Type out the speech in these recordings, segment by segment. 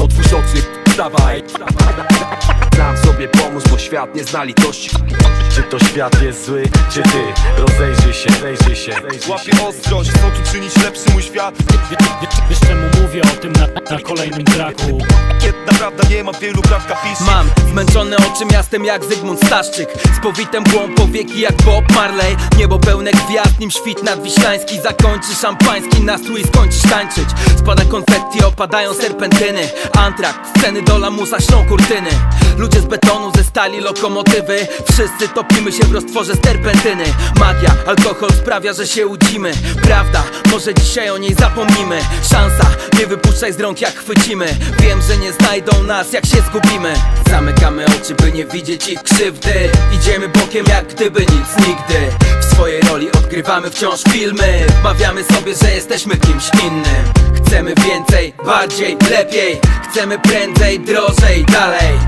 Otwórz oczy, wstawaj Sam sobie pomóż, bo świat nie zna litości Czy to świat jest zły, czy ty? Rozejrzyj się, rozejrzyj się. Łapię ostrość, chcą tu czynić lepszy mój świat Wiesz czemu mówię o tym na, na kolejnym traku prawda nie ma wielu praw kapiszy Mam zmęczone oczy miastem jak Zygmunt Staszczyk. Z powitem głąb powieki jak Bob Marley. Niebo pełne gwiazd, nim świt nadwiślański. Zakończy szampański nastrój i skończysz tańczyć. Spada konfetti, opadają serpentyny. Antrakt, sceny do lamusa ślą kurtyny. Ludzie z betonu, ze stali, lokomotywy. Wszyscy topimy się w roztworze sterpentyny Magia, alkohol sprawia, że się łudzimy Prawda, może dzisiaj o niej zapomnimy. Szansa, nie wypuszczaj z rąk jak chwycimy. Wiem, że nie znajdą nas jak się zgubimy? Zamykamy oczy, by nie widzieć ich krzywdy. Idziemy bokiem jak gdyby nic nigdy. W swojej roli odgrywamy wciąż filmy. Wmawiamy sobie, że jesteśmy kimś innym. Chcemy więcej, bardziej, lepiej. Chcemy prędzej, drożej, dalej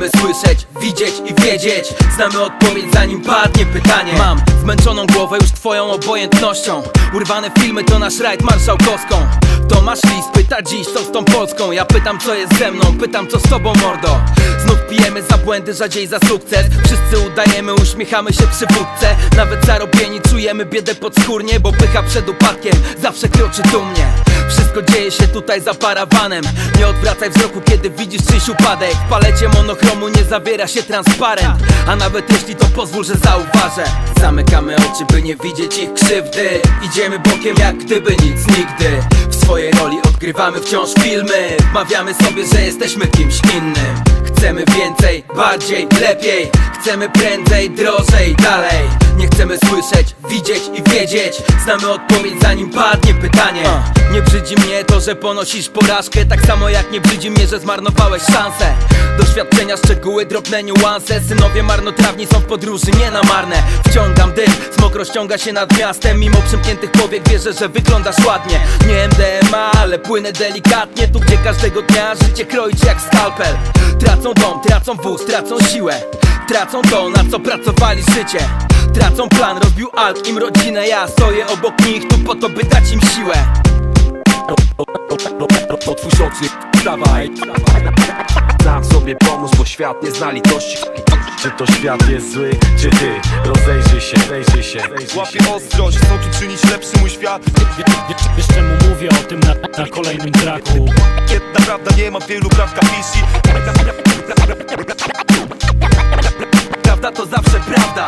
chcemy słyszeć, widzieć i wiedzieć. Znamy odpowiedź zanim padnie pytanie. Mam zmęczoną głowę już twoją obojętnością. Urwane filmy to nasz rajd marszałkowską. Tomasz Lis pyta dziś co z tą Polską? Ja pytam co jest ze mną, pytam co z tobą mordo? Znów pijemy za błędy, rzadziej za sukces. Wszyscy udajemy, uśmiechamy się przy wódce. Nawet zarobieni czujemy biedę podskórnie Bo pycha przed upadkiem zawsze kroczy dumnie wszystko dzieje się tutaj za parawanem. Nie odwracaj wzroku, kiedy widzisz czyjś upadek. W palecie monochromu nie zawiera się transparent. A nawet jeśli to pozwól, że zauważę. Zamykamy oczy, by nie widzieć ich krzywdy. Idziemy bokiem jak gdyby nic nigdy. W swojej roli odgrywamy wciąż filmy. Wmawiamy sobie, że jesteśmy kimś innym. Chcemy więcej, bardziej, lepiej Chcemy prędzej, drożej, dalej. Nie chcemy słyszeć, widzieć i wiedzieć. Znamy odpowiedź zanim padnie pytanie. Nie brzydzi mnie to, że ponosisz porażkę Tak samo jak nie brzydzi mnie, że zmarnowałeś szansę. Doświadczenia, szczegóły, drobne niuanse. Synowie marnotrawni są w podróży nie na marne. Wciągam dym, smok rozciąga się nad miastem. Mimo przymkniętych powiek wierzę, że wyglądasz ładnie. Nie MDMA, ale płynę delikatnie. Tu gdzie każdego dnia życie kroi cię jak skalpel. Tracą dom, tracą wóz, tracą siłę Tracą to, na co pracowali życie. Tracą plan, rozbił alt im rodzinę. Ja stoję obok nich tu po to, by dać im siłę. Otwórz oczy, wstawaj Sam sobie pomóż, bo świat nie zna litości. Czy to świat jest zły, czy ty? Rozejrzyj się, rozejrzyj się. Łapię ostrość, chcą tu czynić lepszy mój świat. Wiesz czemu mówię o tym na, na kolejnym traku. Jedna prawda nie ma wielu praw Prawda to zawsze prawda